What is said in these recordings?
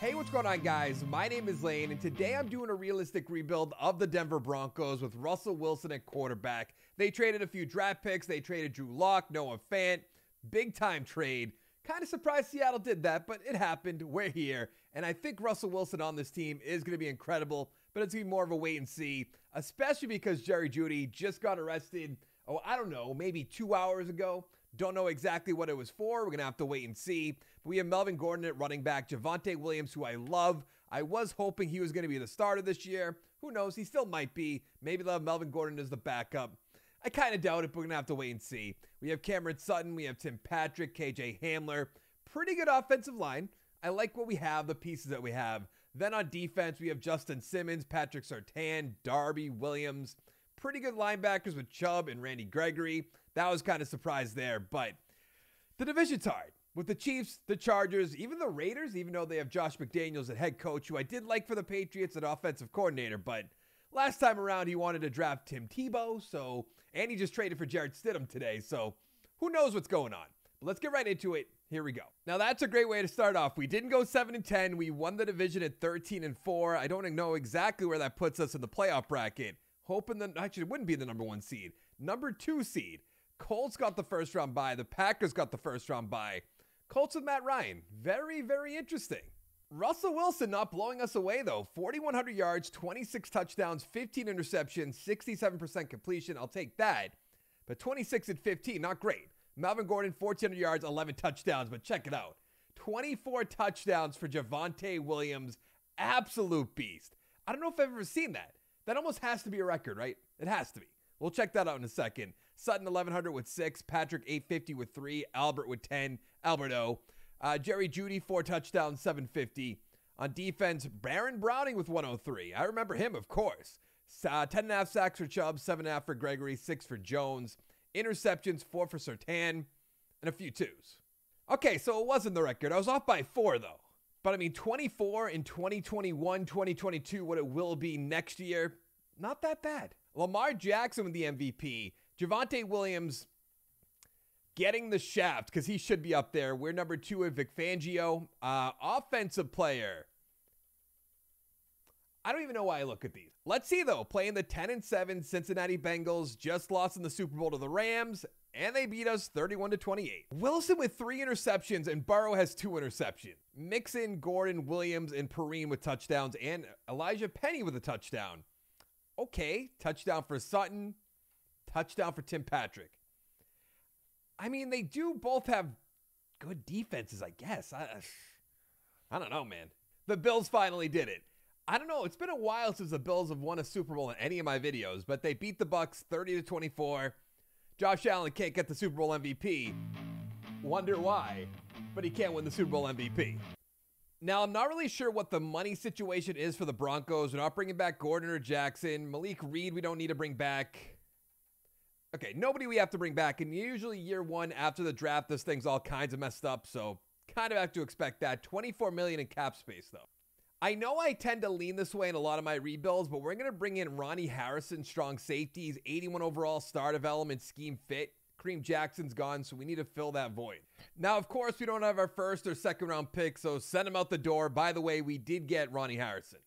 Hey, what's going on, guys? My name is Lane, and today I'm doing a realistic rebuild of the Denver Broncos with Russell Wilson at quarterback. They traded a few draft picks, they traded Drew Lock, Noah Fant, big time trade. Kind of surprised Seattle did that, but it happened. We're here, and I think Russell Wilson on this team is going to be incredible, but it's going to be more of a wait and see, especially because Jerry Jeudy just got arrested, oh, I don't know, maybe two hours ago. Don't know exactly what it was for. We're going to have to wait and see. But we have Melvin Gordon at running back, Javonte Williams, who I love. I was hoping he was going to be the starter this year. Who knows? He still might be. Maybe they'll have Melvin Gordon as the backup. I kind of doubt it, but we're going to have to wait and see. We have Cameron Sutton. We have Tim Patrick, KJ Hamler. Pretty good offensive line. I like what we have, the pieces that we have. Then on defense, we have Justin Simmons, Patrick Surtain, Darby Williams. Pretty good linebackers with Chubb and Randy Gregory. That was kind of surprised there, but the division's hard. With the Chiefs, the Chargers, even the Raiders, even though they have Josh McDaniels at head coach, who I did like for the Patriots at offensive coordinator, but last time around he wanted to draft Tim Tebow, so and he just traded for Jarrett Stidham today, so who knows what's going on. But let's get right into it. Here we go. Now that's a great way to start off. We didn't go 7 and 10. We won the division at 13 and 4. I don't know exactly where that puts us in the playoff bracket. Hoping that actually it wouldn't be the number 1 seed. Number 2 seed. Colts got the first round bye. The Packers got the first round bye. Colts with Matt Ryan. Very, very interesting. Russell Wilson not blowing us away, though. 4,100 yards, 26 touchdowns, 15 interceptions, 67% completion. I'll take that. But 26 and 15, not great. Melvin Gordon, 1,400 yards, 11 touchdowns. But check it out 24 touchdowns for Javonte Williams. Absolute beast. I don't know if I've ever seen that. That almost has to be a record, right? It has to be. We'll check that out in a second. Sutton 1100 with six, Patrick 850 with three, Albert with 10, Alberto. Uh, Jerry Jeudy four touchdowns, 750. On defense, Baron Browning with 103. I remember him, of course. Uh, 10 and a half sacks for Chubb, 7.5 for Gregory, 6 for Jones. Interceptions, 4 for Surtain, and a few twos. Okay, so it wasn't the record. I was off by 4, though. But I mean, 24 in 2021, 2022, what it will be next year, not that bad. Lamar Jackson with the MVP. Javonte Williams getting the shaft because he should be up there. We're number two with Vic Fangio. Uh, offensive player. I don't even know why I look at these. Let's see though. Playing the 10 and 7 Cincinnati Bengals, just lost in the Super Bowl to the Rams, and they beat us 31 to 28. Wilson with three interceptions, and Burrow has two interceptions. Mix in Gordon, Williams, and Perine with touchdowns, and Elijah Penny with a touchdown. Okay, touchdown for Sutton, touchdown for Tim Patrick. I mean, they do both have good defenses, I guess. I, I don't know, man. The Bills finally did it. I don't know. It's been a while since the Bills have won a Super Bowl in any of my videos, but they beat the Bucks 30 to 24. Josh Allen can't get the Super Bowl MVP. Wonder why, but he can't win the Super Bowl MVP. Now, I'm not really sure what the money situation is for the Broncos. We're not bringing back Gordon or Jackson. Malik Reed, we don't need to bring back. Okay, nobody we have to bring back. And usually, year one after the draft, this thing's all kinds of messed up. So, kind of have to expect that. 24 million in cap space, though. I know I tend to lean this way in a lot of my rebuilds, but we're going to bring in Ronnie Harrison, strong safeties, 81 overall star development scheme fit. Kareem Jackson's gone, so we need to fill that void. Now, of course, we don't have our first or second round pick, so send him out the door. By the way, we did get Ronnie Harrison.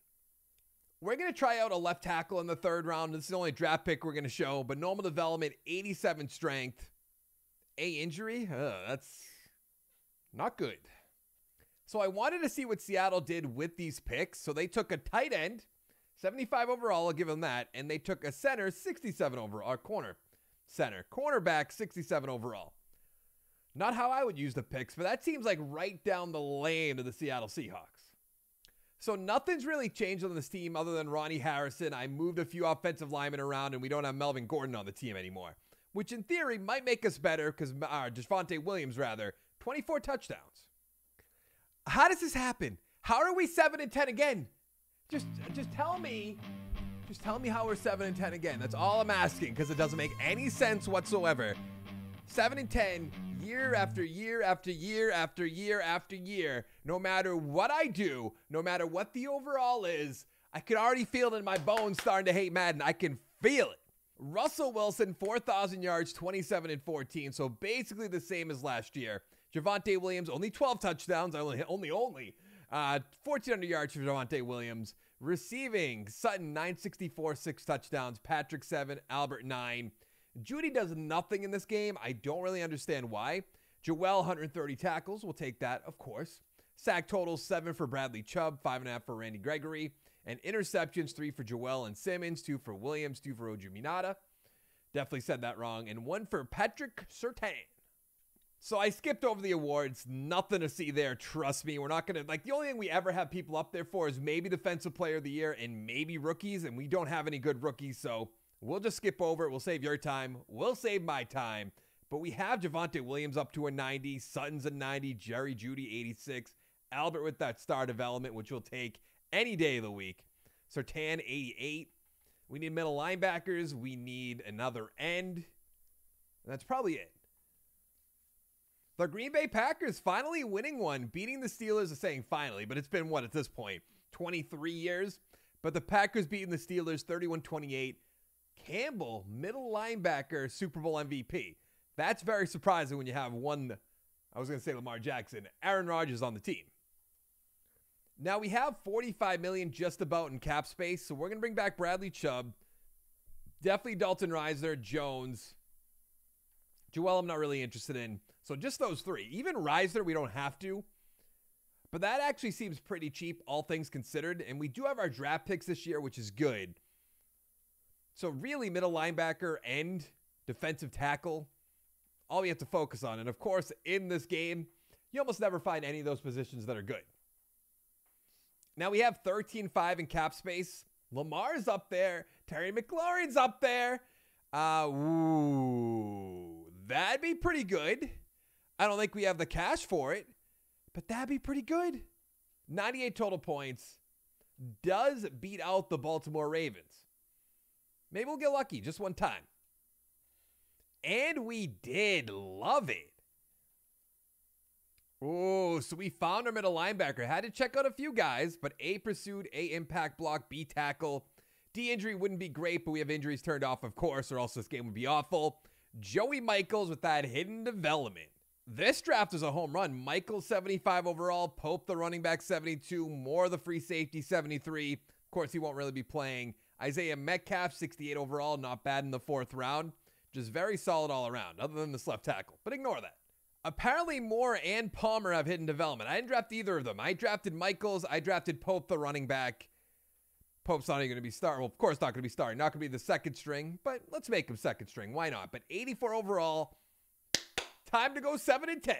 We're going to try out a left tackle in the third round. This is the only draft pick we're going to show, but normal development, 87 strength. A injury? That's not good. So I wanted to see what Seattle did with these picks. So they took a tight end, 75 overall, I'll give them that, and they took a center, 67 overall, corner center. Cornerback, 67 overall. Not how I would use the picks, but that seems like right down the lane of the Seattle Seahawks. So nothing's really changed on this team other than Ronnie Harrison. I moved a few offensive linemen around, and we don't have Melvin Gordon on the team anymore, which in theory might make us better because uh, Javonte Williams rather 24 touchdowns. How does this happen? How are we seven and ten again? Just, just tell me just tell me how we're 7 and 10 again. That's all I'm asking because it doesn't make any sense whatsoever. 7 and 10 year after year after year after year after year. No matter what I do, no matter what the overall is, I can already feel it in my bones starting to hate Madden. I can feel it. Russell Wilson, 4,000 yards, 27 and 14. So basically the same as last year. Javonte Williams, only 12 touchdowns. Only, only, only Uh, 1,400 yards for Javonte Williams. Receiving, Sutton 964, six touchdowns. Patrick seven, Albert nine. Jeudy does nothing in this game. I don't really understand why. Joel 130 tackles. We'll take that, of course. Sack totals seven for Bradley Chubb, five and a half for Randy Gregory, and interceptions three for Joel and Simmons, two for Williams, two for Ojuminata. Definitely said that wrong, and one for Patrick Surtain. So I skipped over the awards. Nothing to see there. Trust me. We're not going to, like, the only thing we ever have people up there for is maybe Defensive Player of the Year and maybe rookies, and we don't have any good rookies. So we'll just skip over it. We'll save your time. We'll save my time. But we have Javonte Williams up to a 90, Sutton's a 90, Jerry Jeudy 86, Albert with that star development, which we'll take any day of the week. Surtain 88. We need middle linebackers. We need another end. That's probably it. The Green Bay Packers finally winning one, beating the Steelers is saying finally, but it's been what at this point? 23 years. But the Packers beating the Steelers 31 28. Campbell, middle linebacker, Super Bowl MVP. That's very surprising when you have one, I was going to say Lamar Jackson, Aaron Rodgers on the team. Now we have 45 million just about in cap space, so we're going to bring back Bradley Chubb, definitely Dalton Risner, Jones, Joel. I'm not really interested in. So just those three. Even Risner, we don't have to. But that actually seems pretty cheap, all things considered. And we do have our draft picks this year, which is good. So really, middle linebacker and defensive tackle, all we have to focus on. And of course, in this game, you almost never find any of those positions that are good. Now we have 13-5 in cap space. Lamar's up there. Terry McLaurin's up there. Uh, ooh, that'd be pretty good. I don't think we have the cash for it, but that'd be pretty good. 98 total points does beat out the Baltimore Ravens. Maybe we'll get lucky just one time. And we did love it. Oh, so we found our middle linebacker. Had to check out a few guys, but A pursued, A impact block, B tackle. D injury wouldn't be great, but we have injuries turned off, of course, or else this game would be awful. Joey Michaels with that hidden development. This draft is a home run. Michael 75 overall, Pope the running back 72, Moore the free safety 73. Of course, he won't really be playing. Isaiah Metcalf 68 overall, not bad in the fourth round. Just very solid all around, other than this left tackle. But ignore that. Apparently, Moore and Palmer have hidden development. I didn't draft either of them. I drafted Michaels. I drafted Pope, the running back. Pope's not even going to be starting. Well, of course, not going to be starting. Not going to be the second string, but let's make him second string. Why not? But 84 overall. Time to go 7 and 10.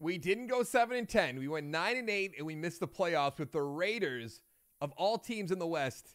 We didn't go 7 and 10. We went 9 and 8 and we missed the playoffs with the Raiders of all teams in the West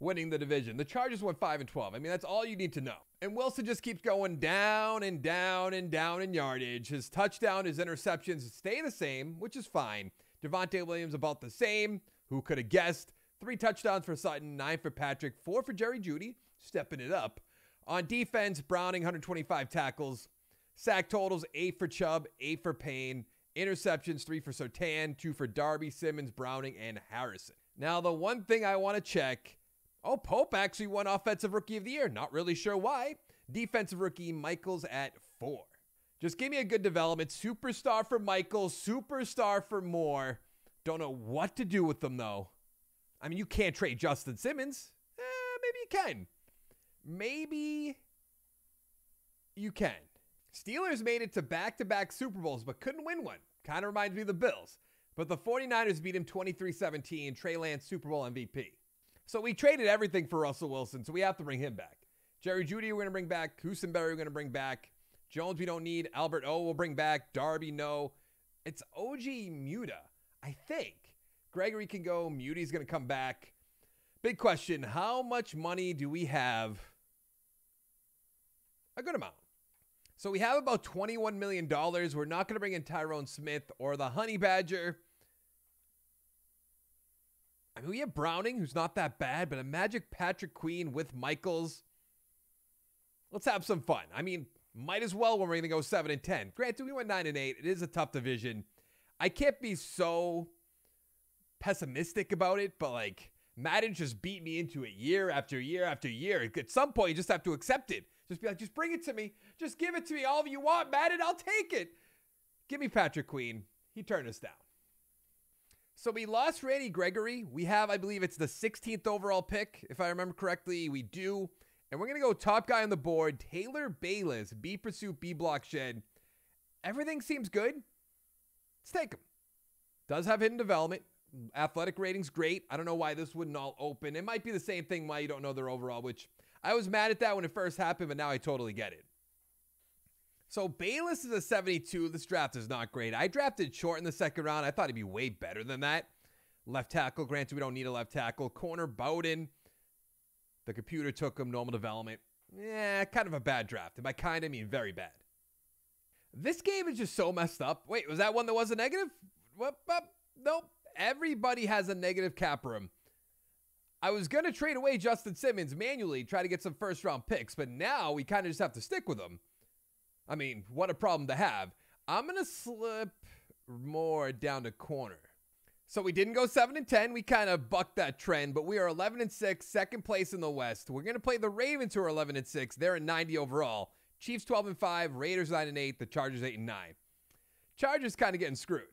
winning the division. The Chargers went 5 and 12. I mean, that's all you need to know. And Wilson just keeps going down and down and down in yardage. His touchdown, his interceptions stay the same, which is fine. Javonte Williams about the same. Who could have guessed? Three touchdowns for Sutton, nine for Patrick, four for Jerry Jeudy, stepping it up. On defense, Browning 125 tackles, sack totals eight for Chubb, eight for Payne, interceptions three for Surtain, two for Darby, Simmons, Browning, and Harrison. Now, the one thing I want to check oh, Pope actually won Offensive Rookie of the Year. Not really sure why. Defensive Rookie, Michaels at four. Just give me a good development. Superstar for Michaels, superstar for Moore. Don't know what to do with them, though. I mean, you can't trade Justin Simmons. Eh, maybe you can. Maybe you can. Steelers made it to back to back Super Bowls, but couldn't win one. Kind of reminds me of the Bills. But the 49ers beat him 23 17, Trey Lance, Super Bowl MVP. So we traded everything for Russell Wilson, so we have to bring him back. Jerry Jeudy, we're going to bring back. Kusenberry, we're going to bring back. Jones, we don't need. Albert O, we'll bring back. Darby, no. It's OG Muta, I think. Gregory can go. Muty's going to come back. Big question How much money do we have? A good amount. So we have about $21 million. We're not going to bring in Tyron Smith or the Honey Badger. I mean, we have Browning, who's not that bad, but a Magic Patrick Queen with Michaels. Let's have some fun. I mean, might as well when we're going to go 7 and 10. Granted, we went 9 and 8. It is a tough division. I can't be so pessimistic about it, but like Madden just beat me into it year after year after year. At some point, you just have to accept it. Just be like, just bring it to me. Just give it to me. All of you want, Madden, I'll take it. Give me Patrick Queen. He turned us down. So we lost Randy Gregory. We have, I believe it's the 16th overall pick, if I remember correctly. We do. And we're going to go top guy on the board, Taylor Bayless, B Pursuit, B Block Shed. Everything seems good. Let's take him. Does have hidden development. Athletic rating's great. I don't know why this wouldn't all open. It might be the same thing why you don't know their overall, which I was mad at that when it first happened, but now I totally get it. So Bayless is a 72. This draft is not great. I drafted short in the second round. I thought he'd be way better than that. Left tackle, granted, we don't need a left tackle. Corner, Bowden. The computer took him, normal development. Yeah, kind of a bad draft. And by kind, I mean very bad. This game is just so messed up. Wait, was that one that was a negative? What? Nope. Everybody has a negative cap room. I was going to trade away Justin Simmons manually, try to get some first round picks, but now we kind of just have to stick with them. I mean, what a problem to have. I'm going to slip more down to corner. So we didn't go 7 and 10. We kind of bucked that trend, but we are 11 and 6, second place in the West. We're going to play the Ravens who are 11 and 6. They're in 90 overall. Chiefs 12 and 5, Raiders 9 and 8, the Chargers 8 and 9. Chargers kind of getting screwed.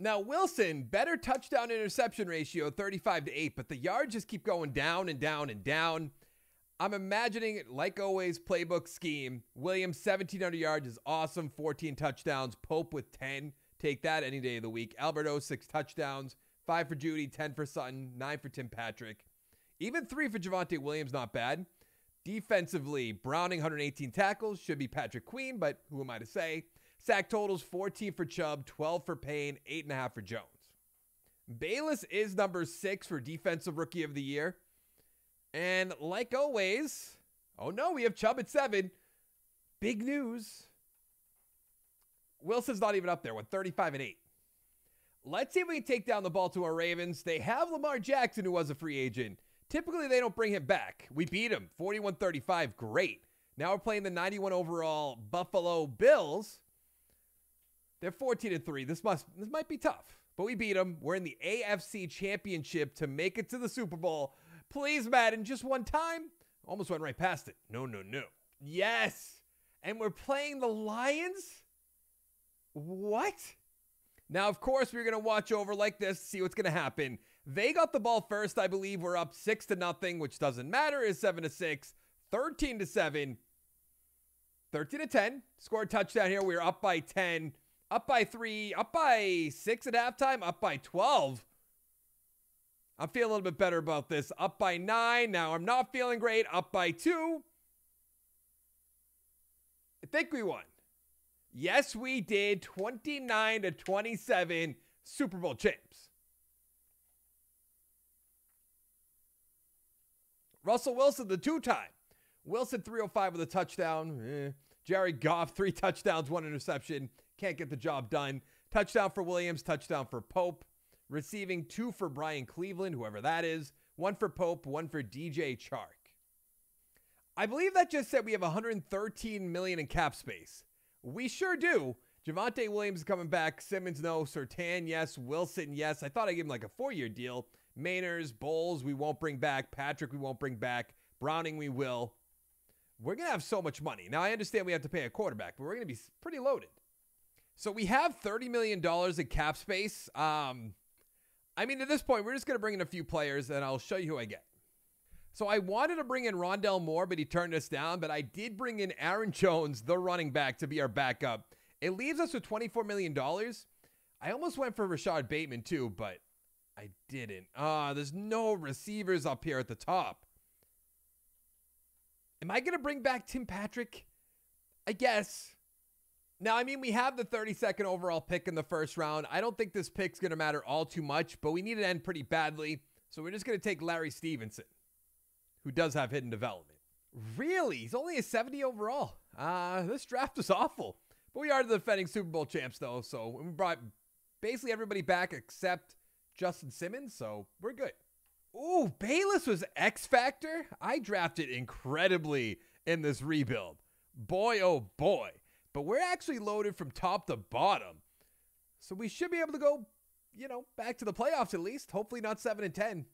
Now, Wilson, better touchdown interception ratio, 35 to 8, but the yards just keep going down and down and down. I'm imagining, it like always, playbook scheme. Williams, 1,700 yards is awesome. 14 touchdowns. Pope with 10. Take that any day of the week. Alberto, six touchdowns. Five for Jeudy, 10 for Sutton, nine for Tim Patrick. Even three for Javonte Williams, not bad. Defensively, Browning, 118 tackles. Should be Patrick Queen, but who am I to say? Sack totals 14 for Chubb, 12 for Payne, 8.5 for Jones. Bayless is number six for Defensive Rookie of the Year. And like always, oh no, we have Chubb at seven. Big news. Wilson's not even up there with 35 and 8. Let's see if we can take down the Baltimore Ravens. They have Lamar Jackson, who was a free agent. Typically, they don't bring him back. We beat him 41 35. Great. Now we're playing the 91 overall Buffalo Bills. They're 14 and 3. This must this might be tough. But we beat them. We're in the AFC Championship to make it to the Super Bowl. Please, Madden, just one time. Almost went right past it. No, no, no. Yes. And we're playing the Lions? What? Now, of course, we're going to watch over like this, see what's going to happen. They got the ball first, I believe. We're up 6 to nothing, which doesn't matter. Is 7 to 6, 13 to 7, 13 to 10. Scored touchdown here. We're up by 10, up by 3, up by 6 at halftime, up by 12. I'm feeling a little bit better about this. Up by nine. Now I'm not feeling great. Up by two. I think we won. Yes, we did. 29 to 27 Super Bowl champs. Russell Wilson, the two time. Wilson, 305 with a touchdown. Eh. Jerry Goff, three touchdowns, one interception. Can't get the job done. Touchdown for Williams, touchdown for Pope receiving two for Brian Cleveland, whoever that is, one for Pope, one for DJ Chark. I believe that just said we have 113 million in cap space. We sure do. Javonte Williams is coming back. Simmons, no. Surtain, yes. Wilson, yes. I thought I gave him like a four year deal. Mainers, Bowles, we won't bring back. Patrick, we won't bring back. Browning, we will. We're going to have so much money. Now, I understand we have to pay a quarterback, but we're going to be pretty loaded. So we have $30 million in cap space. Um, I mean, at this point, we're just going to bring in a few players and I'll show you who I get. So I wanted to bring in Rondale Moore, but he turned us down. But I did bring in Aaron Jones, the running back, to be our backup. It leaves us with $24 million. I almost went for Rashod Bateman too, but I didn't. Ah, uh, there's no receivers up here at the top. Am I going to bring back Tim Patrick? I guess. Now, I mean, we have the 32nd overall pick in the first round. I don't think this pick's going to matter all too much, but we need to end pretty badly. So we're just going to take Larry Stevenson, who does have hidden development. Really? He's only a 70 overall. Uh, this draft was awful. But we are the defending Super Bowl champs, though. So we brought basically everybody back except Justin Simmons. So we're good. Ooh, Bayless was X Factor. I drafted incredibly in this rebuild. Boy, oh boy but we're actually loaded from top to bottom. So we should be able to go, you know, back to the playoffs at least. Hopefully not 7 and 10.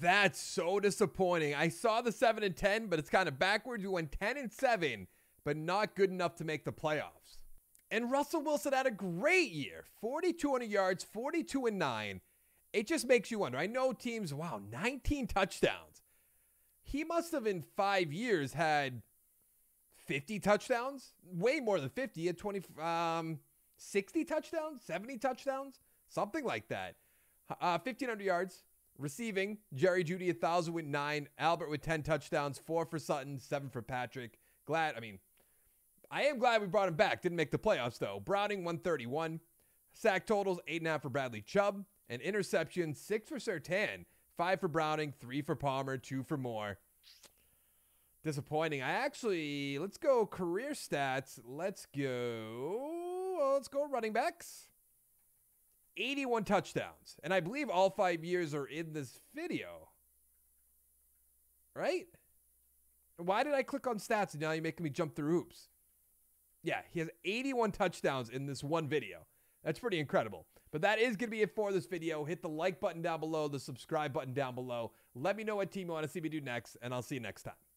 That's so disappointing. I saw the 7 and 10, but it's kind of backwards. We went 10 and 7, but not good enough to make the playoffs. And Russell Wilson had a great year 4,200 yards, 42 and 9. It just makes you wonder. I know teams, wow, 19 touchdowns. He must have in five years had 50 touchdowns, way more than 50 at 20, um, 60 touchdowns, 70 touchdowns, something like that. Uh, 1,500 yards receiving. Jerry Jeudy, 1,000 with nine. Albert with 10 touchdowns, four for Sutton, seven for Patrick. Glad, I mean, I am glad we brought him back. Didn't make the playoffs, though. Browning, 131. Sack totals, 8.5 for Bradley Chubb. And interception, 6 for Surtain. 5 for Browning, 3 for Palmer, 2 for Moore. Disappointing. I actually, let's go career stats. Let's go, let's go running backs. 81 touchdowns. And I believe all five years are in this video. Right? Why did I click on stats and now you're making me jump through hoops? Yeah, he has 81 touchdowns in this one video. That's pretty incredible. But that is going to be it for this video. Hit the like button down below, the subscribe button down below. Let me know what team you want to see me do next, and I'll see you next time.